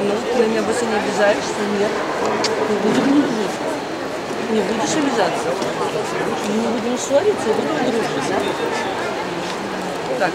Ну, ты на меня больше не обижаешься? Нет. Не будем дружить. Не будешь обижаться? Мы не будем ссориться будем дружить.